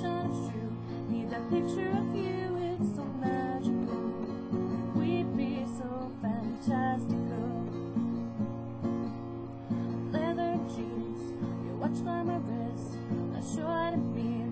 passion true. Need that picture of you, it's so magical. We'd be so fantastical. Leather jeans, your watch by my wrist, not sure what it means.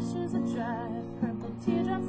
ashes and dry purple teardrops.